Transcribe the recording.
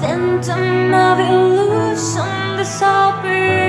phantom of illusion, the sovereign.